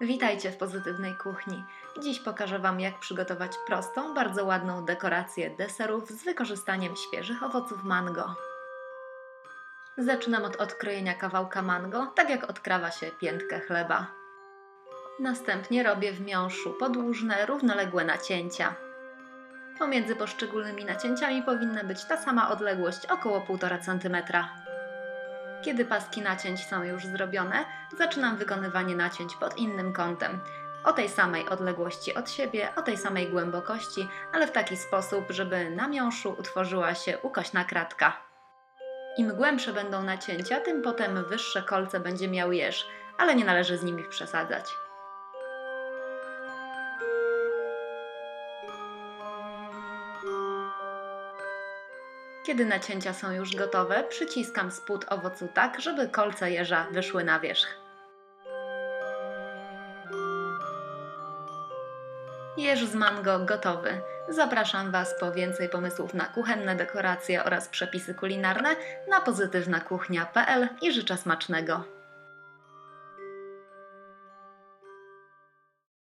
Witajcie w pozytywnej kuchni. Dziś pokażę Wam, jak przygotować prostą, bardzo ładną dekorację deserów z wykorzystaniem świeżych owoców mango. Zaczynam od odkrojenia kawałka mango, tak jak odkrawa się piętkę chleba. Następnie robię w miąższu podłużne, równoległe nacięcia. Pomiędzy poszczególnymi nacięciami powinna być ta sama odległość, około 1,5 cm. Kiedy paski nacięć są już zrobione, zaczynam wykonywanie nacięć pod innym kątem. O tej samej odległości od siebie, o tej samej głębokości, ale w taki sposób, żeby na miąższu utworzyła się ukośna kratka. Im głębsze będą nacięcia, tym potem wyższe kolce będzie miał jeż, ale nie należy z nimi przesadzać. Kiedy nacięcia są już gotowe, przyciskam spód owocu tak, żeby kolce jeża wyszły na wierzch. Jeż z mango gotowy. Zapraszam Was po więcej pomysłów na kuchenne dekoracje oraz przepisy kulinarne na pozytywnakuchnia.pl i życzę smacznego.